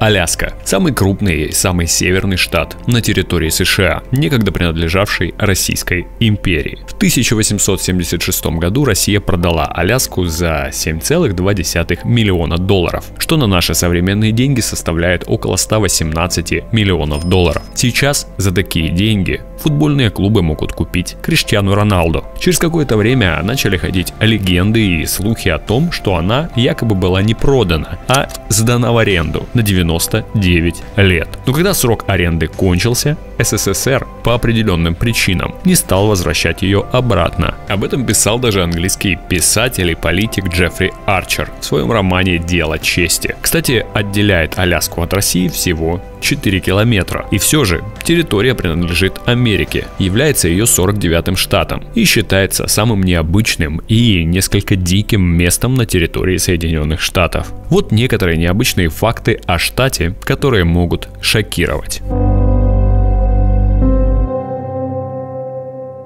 Аляска – самый крупный и самый северный штат на территории США, некогда принадлежавший Российской империи. В 1876 году Россия продала Аляску за 7,2 миллиона долларов, что на наши современные деньги составляет около 118 миллионов долларов. Сейчас за такие деньги футбольные клубы могут купить Криштиану Роналду. Через какое-то время начали ходить легенды и слухи о том, что она якобы была не продана, а сдана в аренду на 99 лет. Но когда срок аренды кончился, СССР по определенным причинам не стал возвращать ее обратно. Об этом писал даже английский писатель и политик Джеффри Арчер в своем романе «Дело чести». Кстати, отделяет Аляску от России всего 4 километра. И все же территория принадлежит Америке, является ее 49-м штатом и считается самым необычным и несколько диким местом на территории Соединенных Штатов. Вот некоторые необычные факты о штате, которые могут шокировать.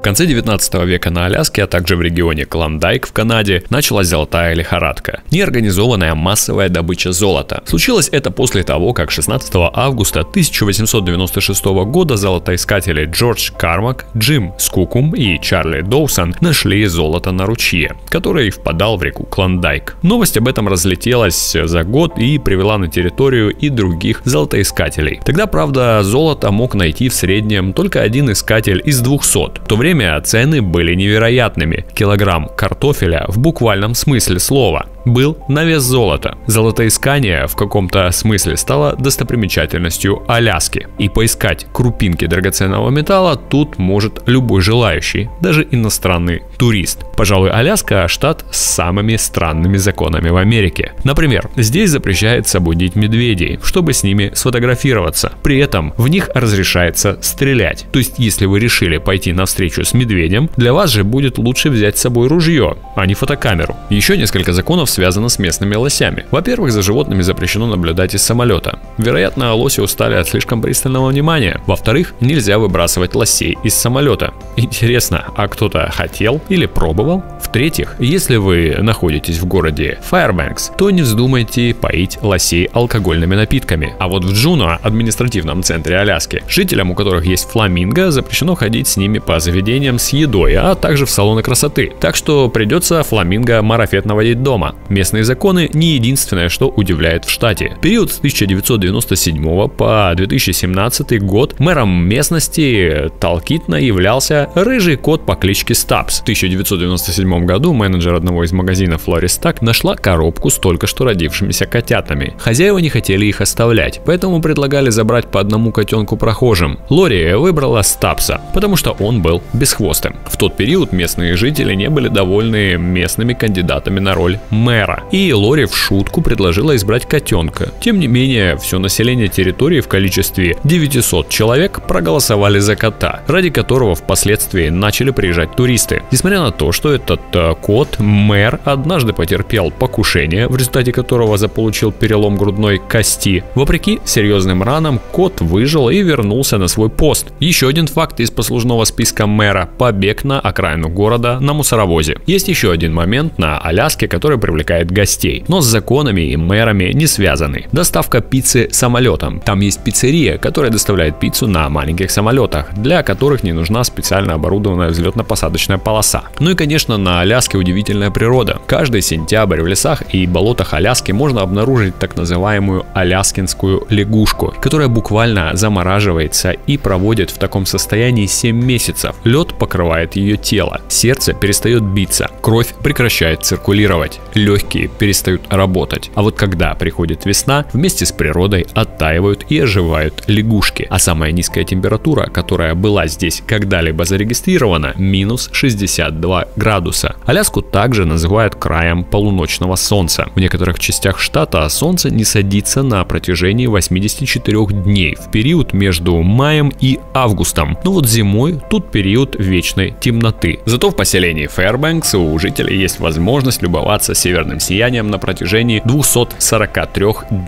Конце 19 века на Аляске, а также в регионе Клондайк в Канаде началась золотая лихорадка. Неорганизованная массовая добыча золота. Случилось это после того, как 16 августа 1896 года золотоискатели Джордж Кармак, Джим Скукум и Чарли Доусон нашли золото на ручье, который впадал в реку Клондайк. Новость об этом разлетелась за год и привела на территорию и других золотоискателей. Тогда, правда, золото мог найти в среднем только один искатель из 200. В то время время цены были невероятными. Килограмм картофеля в буквальном смысле слова был на вес золота. Золотоискание в каком-то смысле стало достопримечательностью Аляски. И поискать крупинки драгоценного металла тут может любой желающий, даже иностранный турист. Пожалуй, Аляска – штат с самыми странными законами в Америке. Например, здесь запрещается будить медведей, чтобы с ними сфотографироваться. При этом в них разрешается стрелять. То есть, если вы решили пойти на встречу с медведем, для вас же будет лучше взять с собой ружье, а не фотокамеру. Еще несколько законов связано с местными лосями. Во-первых, за животными запрещено наблюдать из самолета. Вероятно, лоси устали от слишком пристального внимания. Во-вторых, нельзя выбрасывать лосей из самолета. Интересно, а кто-то хотел или пробовал? В-третьих, если вы находитесь в городе Fairbanks, то не вздумайте поить лосей алкогольными напитками. А вот в Джуно, административном центре Аляски, жителям, у которых есть фламинго, запрещено ходить с ними по заведениям с едой, а также в салоны красоты. Так что придется фламинго марафет наводить дома. Местные законы не единственное, что удивляет в штате. Период с 1997 по 2017 год мэром местности Талкитна являлся рыжий кот по кличке Стабс. В 1997 году менеджер одного из магазинов Лорис Так нашла коробку с только что родившимися котятами. Хозяева не хотели их оставлять, поэтому предлагали забрать по одному котенку прохожим. Лори выбрала Стабса, потому что он был бесхвостым. В тот период местные жители не были довольны местными кандидатами на роль мэра мэра. И Лори в шутку предложила избрать котенка. Тем не менее, все население территории в количестве 900 человек проголосовали за кота, ради которого впоследствии начали приезжать туристы. Несмотря на то, что этот э, кот, мэр, однажды потерпел покушение, в результате которого заполучил перелом грудной кости, вопреки серьезным ранам, кот выжил и вернулся на свой пост. Еще один факт из послужного списка мэра – побег на окраину города на мусоровозе. Есть еще один момент на Аляске, который привлекает привлекает гостей, но с законами и мэрами не связаны. Доставка пиццы самолетом. Там есть пиццерия, которая доставляет пиццу на маленьких самолетах, для которых не нужна специально оборудованная взлетно-посадочная полоса. Ну и конечно на Аляске удивительная природа. Каждый сентябрь в лесах и болотах Аляски можно обнаружить так называемую аляскинскую лягушку, которая буквально замораживается и проводит в таком состоянии 7 месяцев. Лед покрывает ее тело, сердце перестает биться, кровь прекращает циркулировать, легкие перестают работать. А вот когда приходит весна, вместе с природой оттаивают и оживают лягушки. А самая низкая температура, которая была здесь когда-либо зарегистрирована, минус 62 градуса. Аляску также называют краем полуночного солнца. В некоторых частях штата солнце не садится на протяжении 84 дней в период между маем и августом. Но вот зимой тут период вечной темноты. Зато в поселении Фэрбэнкс у жителей есть возможность любоваться северным северным сиянием на протяжении 243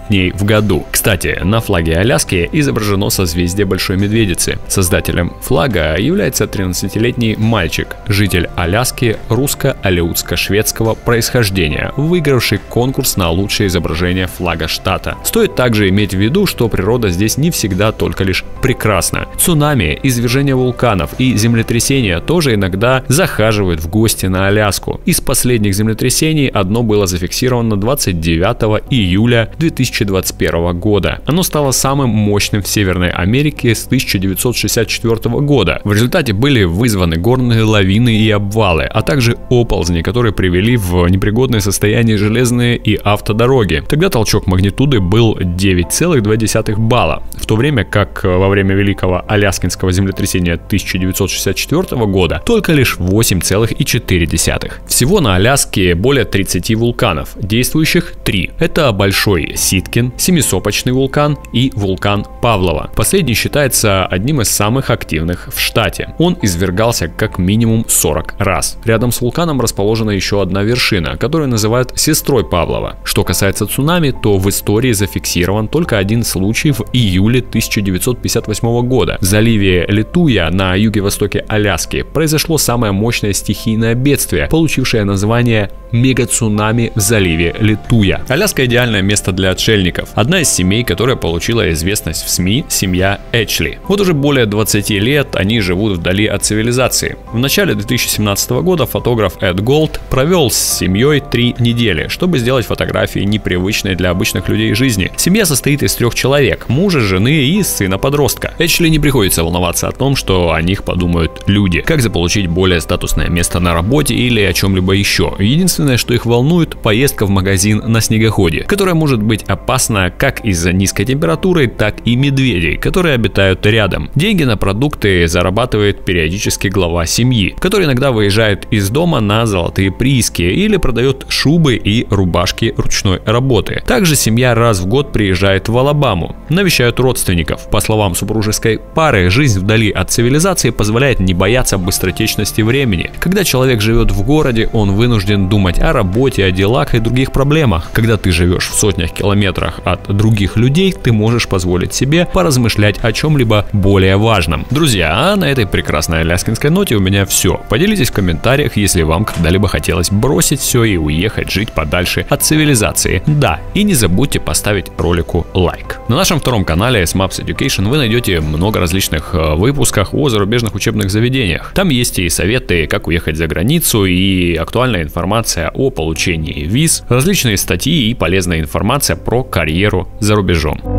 дней в году. Кстати, на флаге Аляски изображено созвездие Большой Медведицы. Создателем флага является 13-летний мальчик, житель Аляски русско-алеутско-шведского происхождения, выигравший конкурс на лучшее изображение флага штата. Стоит также иметь в виду, что природа здесь не всегда только лишь прекрасна. Цунами, извержение вулканов и землетрясения тоже иногда захаживают в гости на Аляску. Из последних землетрясений одно было зафиксировано 29 июля 2021 года. Оно стало самым мощным в Северной Америке с 1964 года. В результате были вызваны горные лавины и обвалы, а также оползни, которые привели в непригодное состояние железные и автодороги. Тогда толчок магнитуды был 9,2 балла, в то время как во время Великого Аляскинского землетрясения 1964 года только лишь 8,4. Всего на Аляске более 30 вулканов, действующих 3. Это Большой Ситкин, Семисопочный вулкан и вулкан Павлова. Последний считается одним из самых активных в штате. Он извергался как минимум 40 раз. Рядом с вулканом расположена еще одна вершина, которую называют сестрой Павлова. Что касается цунами, то в истории зафиксирован только один случай в июле 1958 года. В заливе Литуя на юге-востоке Аляски произошло самое мощное стихийное бедствие, получившее название мегацунами в заливе Литуя. Аляска идеальное место для отшельников. Одна из семей, которая получила известность в СМИ, семья Эчли. Вот уже более 20 лет они живут вдали от цивилизации. В начале 2017 года фотограф Эд Голд провел с семьей три недели, чтобы сделать фотографии непривычной для обычных людей жизни. Семья состоит из трех человек, мужа, жены и сына-подростка. Эчли не приходится волноваться о том, что о них подумают люди, как заполучить более статусное место на работе или о чем-либо еще. Единственное, что их волнует, поездка в магазин на снегоходе, которая может быть опасна как из-за низкой температуры, так и медведей, которые обитают рядом. Деньги на продукты зарабатывает периодически глава семьи, который иногда выезжает из дома на золотые прииски или продает шубы и рубашки ручной работы. Также семья раз в год приезжает в Алабаму, навещают родственников. По словам супружеской пары, жизнь вдали от цивилизации позволяет не бояться быстротечности времени. Когда человек живет в городе, он вынужден думать о работе, о делах и других проблемах. Когда ты живешь в сотнях километрах от других людей, ты можешь позволить себе поразмышлять о чем-либо более важном. Друзья, а на этой прекрасной аляскинской ноте у меня все. Поделитесь в комментариях, если вам когда-либо хотелось бросить все и уехать жить подальше от цивилизации. Да, и не забудьте поставить ролику лайк. На нашем втором канале SMAPS Education вы найдете много различных э, выпусков о зарубежных учебных заведениях. Там есть и советы, как уехать за границу, и актуальная информация о получении виз, различные статьи и полезная информация про карьеру за рубежом.